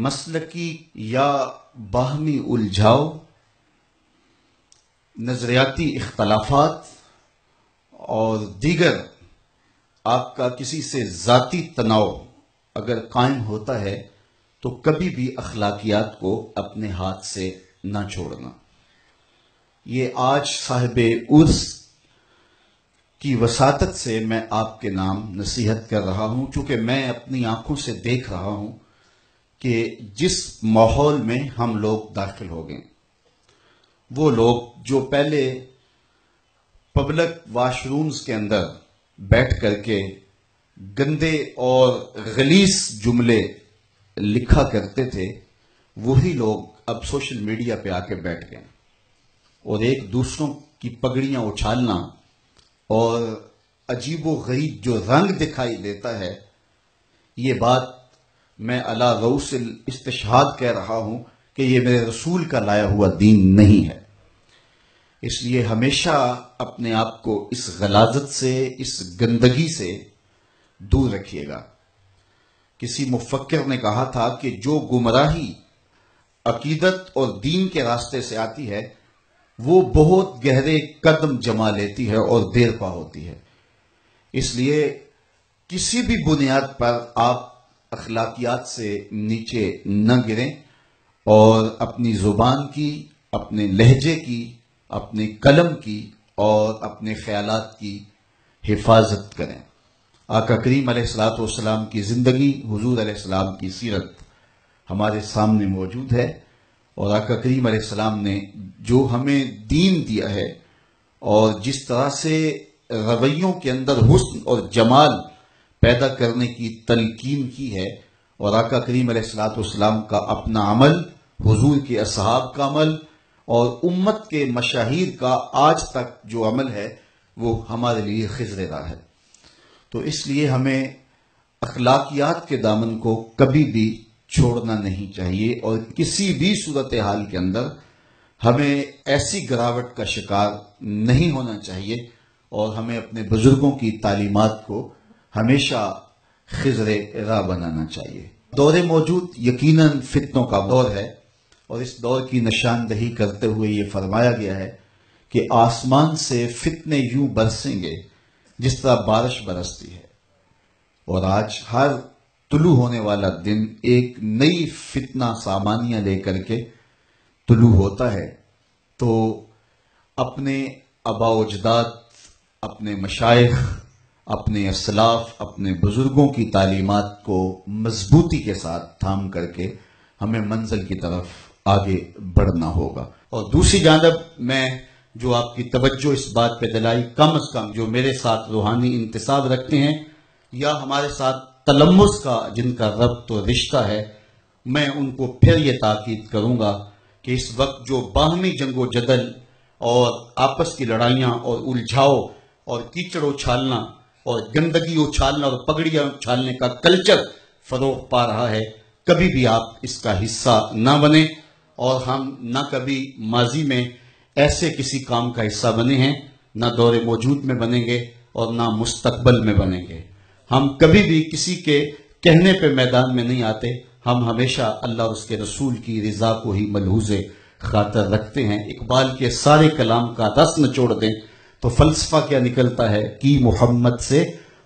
مسلکی یا باہمی الجھاؤ، نظریاتی اختلافات اور دیگر آپ کا کسی سے ذاتی تناؤ اگر قائم ہوتا ہے تو کبھی بھی اخلاقیات کو اپنے ہاتھ سے نہ چھوڑنا۔ یہ آج صاحب عرس کی وساطت سے میں آپ کے نام نصیحت کر رہا ہوں، چونکہ میں اپنی آنکھوں سے دیکھ رہا ہوں۔ کہ جس ماحول میں ہم لوگ داخل ہو گئے، وہ لوگ جو پہلے پبلک واش رومز کے اندر بیٹھ کر کے گندے اور غلیس جملے لکھا کرتے تھے، وہی لوگ اب سوشل میڈیا پہ آ کے بیٹھ گئے۔ اور ایک دوسروں کی پگڑیاں اچھالنا اور عجیب و غریب جو رنگ دکھائی دیتا ہے، یہ بات میں اللہ روس استشہاد کہہ رہا ہوں کہ یہ میرے رسول کا لایا ہوا دین نہیں ہے۔ اس لیے ہمیشہ اپنے آپ کو اس غلازت سے، اس گندگی سے دور رکھیے گا۔ کسی مفکر نے کہا تھا کہ جو گمراہی عقیدت اور دین کے راستے سے آتی ہے، وہ بہت گہرے قدم جما لیتی ہے اور دیر پا ہوتی ہے۔ اس لیے کسی بھی بنیاد پر آپ اخلاقیات سے نیچے نہ گریں اور اپنی زبان کی، اپنے لہجے کی، اپنے قلم کی اور اپنے خیالات کی حفاظت کریں۔ آقا کریم علیہ السلاۃ والسلام کی زندگی، حضور علیہ السلام کی سیرت ہمارے سامنے موجود ہے اور آقا کریم علیہ السلام نے جو ہمیں دین دیا ہے اور جس طرح سے رویوں کے اندر حسن اور جمال پیدا کرنے کی تلقین کی ہے اور آقا کریم علیہ السلاۃ والسلام کا اپنا عمل، حضور کے اصحاب کا عمل اور امت کے مشاہیر کا آج تک جو عمل ہے وہ ہمارے لیے خزر رہا ہے۔ تو اس لیے ہمیں اخلاقیات کے دامن کو کبھی بھی چھوڑنا نہیں چاہیے اور کسی بھی صورتحال کے اندر ہمیں ایسی گراوٹ کا شکار نہیں ہونا چاہیے اور ہمیں اپنے بزرگوں کی تعلیمات کو ہمیشہ خزر راہ بنانا چاہیے۔ دور موجود یقیناً فتنوں کا دور ہے اور اس دور کی نشاندہی کرتے ہوئے یہ فرمایا گیا ہے کہ آسمان سے فتنے یوں برسیں گے جس طرح بارش برستی ہے۔ اور آج ہر طلوع ہونے والا دن ایک نئی فتنہ سامانیہ لے کر کے طلوع ہوتا ہے۔ تو اپنے ابا اجداد اپنے مشائق اپنے اسلاف اپنے بزرگوں کی تعلیمات کو مضبوطی کے ساتھ تھام کر کے ہمیں منزل کی طرف آگے بڑھنا ہوگا۔ اور دوسری جانب میں جو آپ کی توجہ اس بات پہ دلائی، کم از کم جو میرے ساتھ روحانی انتصاب رکھتے ہیں یا ہمارے ساتھ تلمس کا جن کا ربط و رشتہ ہے، میں ان کو پھر یہ تاکید کروں گا کہ اس وقت جو باہمی جنگ و جدل اور آپس کی لڑائیاں اور الجھاؤ اور کیچڑ اچھالنا اور گندگی اچھالنا اور پگڑیاں اچھالنے کا کلچر فروغ پا رہا ہے۔ کبھی بھی آپ اس کا حصہ نہ بنیں اور ہم نہ کبھی ماضی میں ایسے کسی کام کا حصہ بنے ہیں، نہ دور موجود میں بنیں گے اور نہ مستقبل میں بنیں گے۔ ہم کبھی بھی کسی کے کہنے پہ میدان میں نہیں آتے۔ ہم ہمیشہ اللہ اور اس کے رسول کی رضا کو ہی ملحوظ خاطر رکھتے ہیں۔ اقبال کے سارے کلام کا رس چھوڑ دیں۔ تو فلسفہ کیا نکلتا ہے؟ کی محمد سے،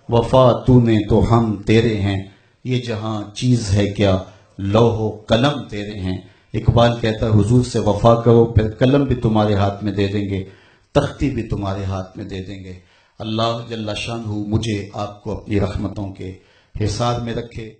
وفا تو نے تو ہم تیرے ہیں۔ یہ جہاں چیز ہے کیا؟ لوہ قلم تیرے ہیں۔ اقبال کہتا ہے، حضور سے وفا کرو، پھر قلم بھی تمہارے ہاتھ میں دے دیں گے، تختی بھی تمہارے ہاتھ میں دے دیں گے۔ اللہ جل شان مجھے آپ کو اپنی رحمتوں کے حساب میں رکھے۔